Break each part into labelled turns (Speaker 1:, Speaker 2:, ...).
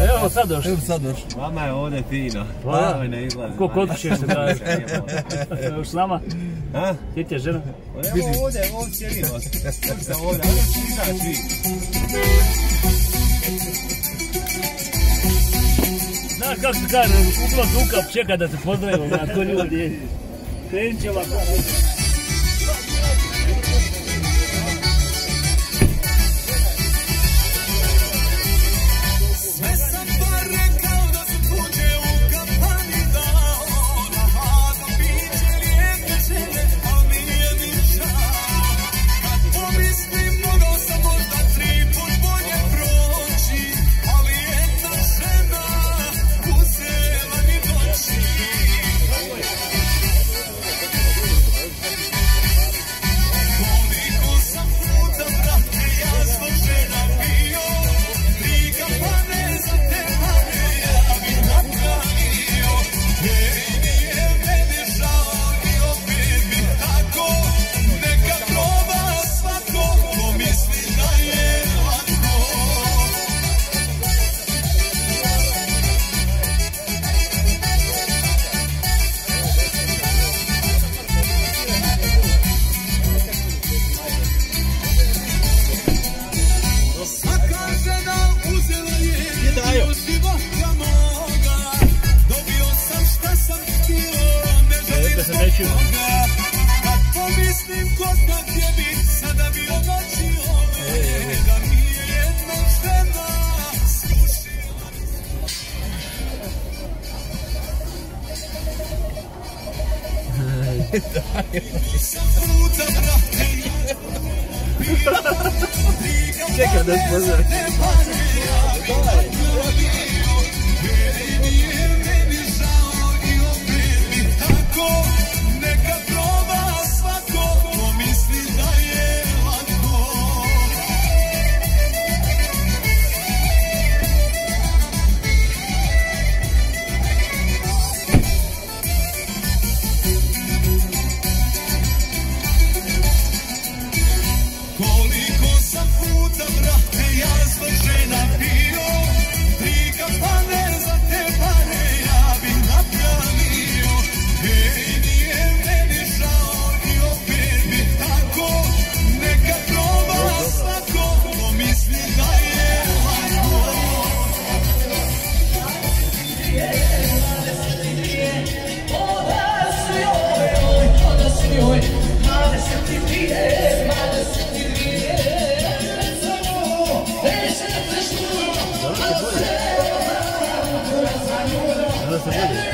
Speaker 1: Evo sad došli.
Speaker 2: Evo sad došli.
Speaker 3: Vama je ovdje fino.
Speaker 1: Pa,
Speaker 3: Ovo ne izlazi.
Speaker 1: Ko kod kuće se traži? Još s nama?
Speaker 3: A?
Speaker 1: Gdje ti je žena?
Speaker 3: Pa Evo ovdje, ovdje sjedimo. Tu sam ovdje, ovdje ću izaći.
Speaker 1: Znaš kako se kaže, uklon duka čeka da te pozdravimo, znaš, ko ljudi. Krenut će ovako.
Speaker 4: Sam puta brate
Speaker 2: Čekaj
Speaker 4: puta, brate, jasno žena.
Speaker 5: Se bude.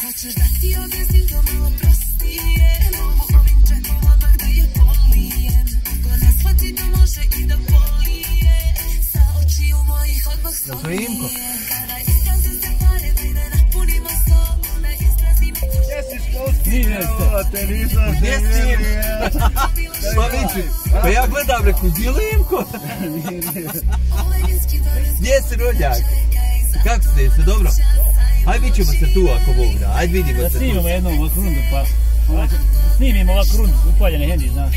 Speaker 1: Hoćeš da ti objasnim to malo prostije Mogu ovim čekom odmah da je polijem Ko ne shvati da može i da Sa očiju mojih odmah
Speaker 2: Jel to Imko?
Speaker 5: Nije
Speaker 3: evo te nisam se.
Speaker 2: Pa viči, pa ja gledam, reku, gdje je Imko?
Speaker 1: Vinski dole
Speaker 2: Gdje si rođak? Kako ste, se dobro? Hajde vidimo se tu ako Bog da, hajde vidimo
Speaker 5: Da
Speaker 2: se tu.
Speaker 5: snimimo jednu ovakvu rundu, pa... ovaj, Snimimo ovakvu rundu, upaljene hendi, znaš.